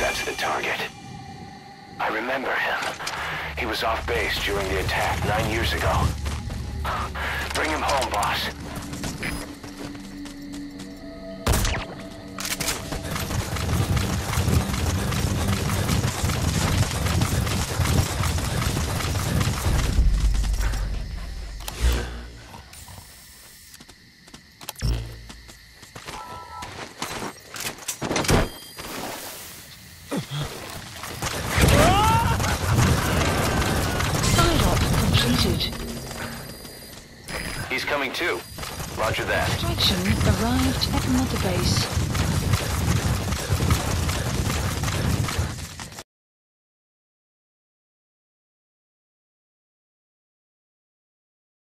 the target. I remember him. He was off base during the attack nine years ago. Bring him home, boss. Side Op completed. He's coming too. Roger that. Extraction arrived at Mother Base.